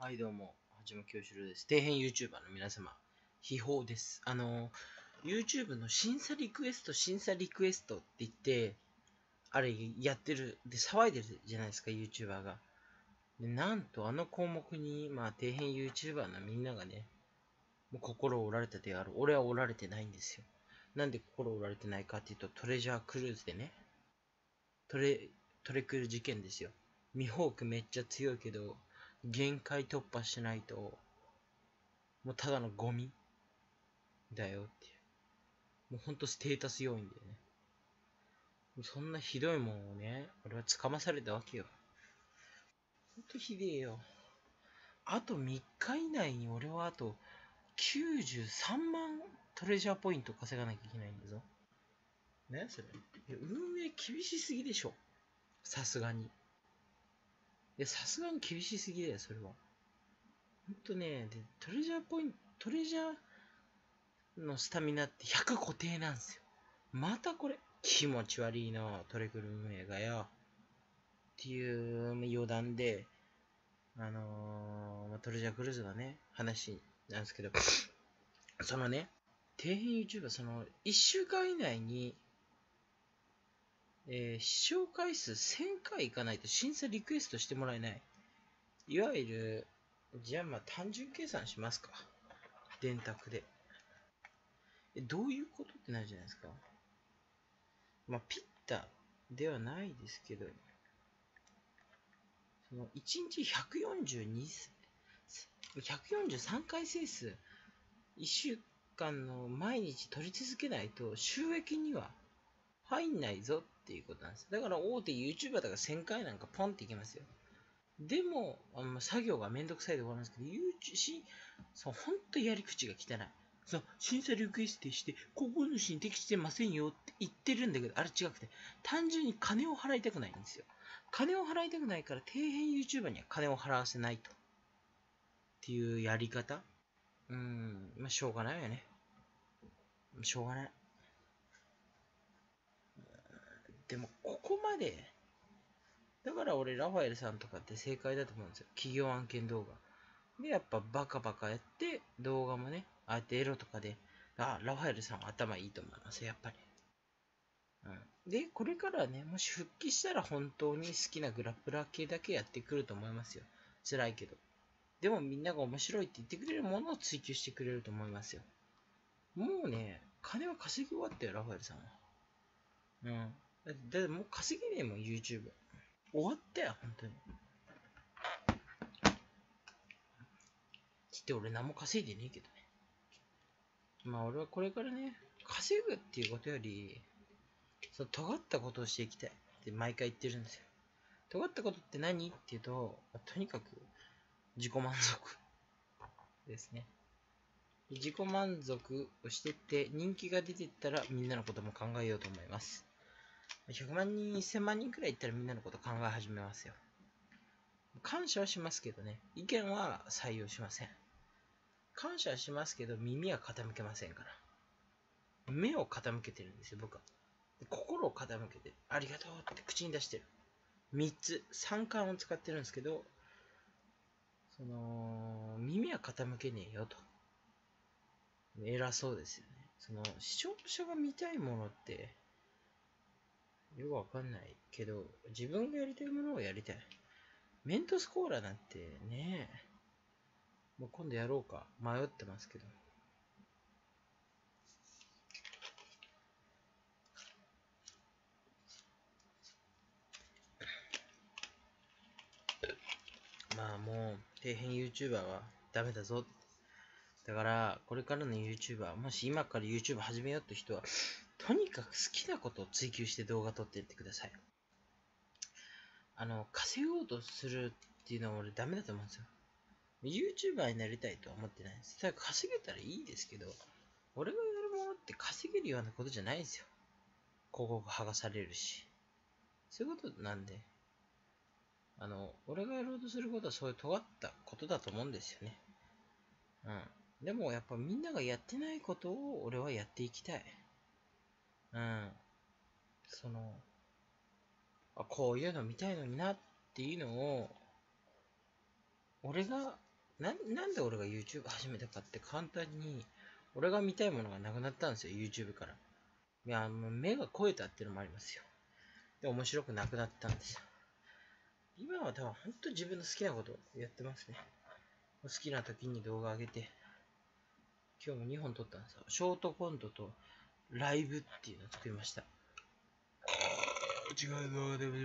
はい、どうも、はじめきょうしろです。底辺 YouTuber の皆様、秘宝です。あの、YouTube の審査リクエスト、審査リクエストって言って、あれやってる、で、騒いでるじゃないですか、YouTuber が。で、なんと、あの項目に、まあ、底辺 YouTuber のみんながね、もう心折られたである。俺は折られてないんですよ。なんで心折られてないかっていうと、トレジャークルーズでね、トレ、トレクル事件ですよ。ミホークめっちゃ強いけど、限界突破しないと、もうただのゴミだよっていう。もうほんとステータス要因だよね。そんなひどいもんをね、俺はつかまされたわけよ。ほんとひでえよ。あと3日以内に俺はあと93万トレジャーポイント稼がなきゃいけないんだぞ。ねそれ。運営厳しすぎでしょ。さすがに。いや、さすがに厳しすぎだよ、それは。ほんとね、で、トレジャーポイント、トレジャーのスタミナって100固定なんですよ。またこれ、気持ち悪いな、トレクル運営がよ。っていう余談で、あのートレジャークルーズのね、話なんですけど、そのね、底辺 YouTuber、その、1週間以内に、えー視聴回数1000回いかないと審査リクエストしてもらえない。いわゆる、じゃあまあ単純計算しますか。電卓で。え、どういうことってなるじゃないですか。まあ、ピッタではないですけど、その1日142、143回整数、1週間の毎日取り続けないと収益には入んないぞっていうことなんです。だから大手 YouTuber だか1000回なんかポンっていけますよ。でも、あの作業がめんどくさいで終わるんですけど、YouTube し、そう、ほんとやり口が汚い。そう、審査リクエストして、ここ主に適してませんよって言ってるんだけど、あれ違くて、単純に金を払いたくないんですよ。金を払いたくないから、底辺 YouTuber には金を払わせないと。っていうやり方うーん、まあ、しょうがないよね。しょうがない。でも、ここまで、だから俺、ラファエルさんとかって正解だと思うんですよ。企業案件動画。で、やっぱバカバカやって、動画もね、ああやってエロとかで、あ、ラファエルさん頭いいと思います、やっぱり。うん。で、これからね、もし復帰したら本当に好きなグラップラー系だけやってくると思いますよ。辛いけど。でもみんなが面白いって言ってくれるものを追求してくれると思いますよ。もうね、金は稼ぎ終わったよ、ラファエルさんは。うん。だって、もう稼げねえもん、YouTube。終わったよ、本当に。つって俺何も稼いでねえけどね。まあ俺はこれからね、稼ぐっていうことより、その尖ったことをしていきたいって毎回言ってるんですよ。尖ったことって何っていうと、とにかく自己満足ですね。自己満足をしてって人気が出てったらみんなのことも考えようと思います。100万人、1000万人くらいいったらみんなのこと考え始めますよ。感謝はしますけどね、意見は採用しません。感謝はしますけど、耳は傾けませんから。目を傾けてるんですよ、僕は。心を傾けて、ありがとうって口に出してる。3つ、3巻を使ってるんですけど、その、耳は傾けねえよと。偉そうですよね。その、視聴者が見たいものって、よくわかんないけど、自分がやりたいものをやりたい。メントスコーラなんてね、もう今度やろうか迷ってますけど。まあもう、底辺 YouTuber はダメだぞ。だから、これからの YouTuber、もし今から YouTube 始めようって人は、とにかく好きなことを追求して動画撮っていってください。あの、稼ごうとするっていうのは俺ダメだと思うんですよ。YouTuber になりたいとは思ってないです。ただ稼げたらいいですけど、俺がやるものって稼げるようなことじゃないんですよ。広告剥がされるし。そういうことなんで、あの、俺がやろうとすることはそういう尖ったことだと思うんですよね。うん。でもやっぱみんながやってないことを俺はやっていきたい。うん。その、あこういうの見たいのになっていうのを、俺がななんで俺が YouTube 始めたかって簡単に、俺が見たいものがなくなったんですよ、YouTube から。いや、もう目が肥えたっていうのもありますよ。で、面白くなくなったんですよ。今は多分本当自分の好きなことをやってますね。好きな時に動画上げて、今日も2本撮ったんですよ。ショートコントとライブっていうのを作りました。違う動画でも